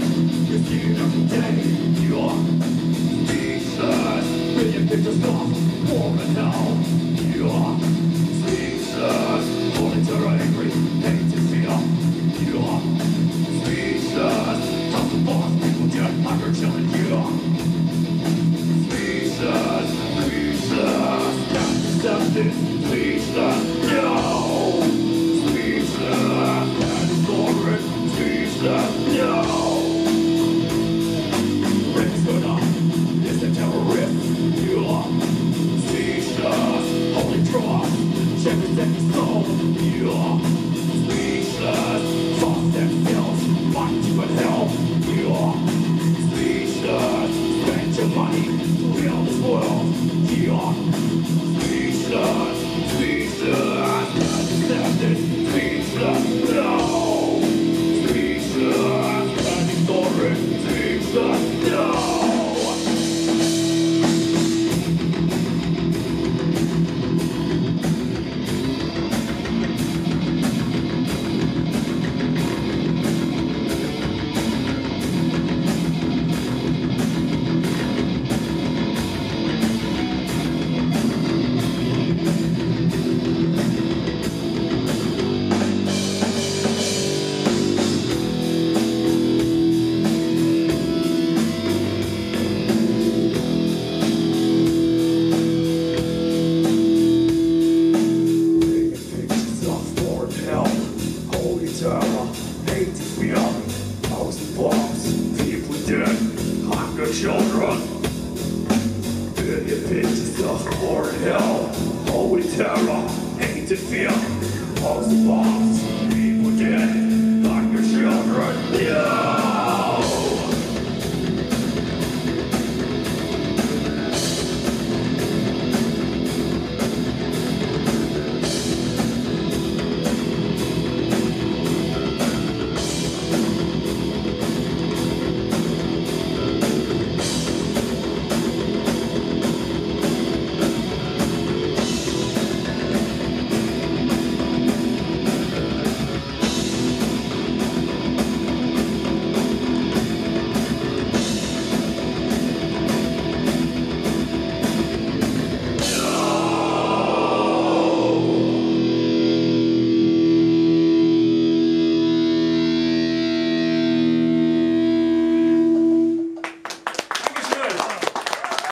If you don't you're Jesus Will you get to stop for now? You're Wild spoil, young, speechless Trauma, hate, we are most bombs, people dead, hunger children. Billion pictures of more hell, holy terror, hate and fear, most bombs.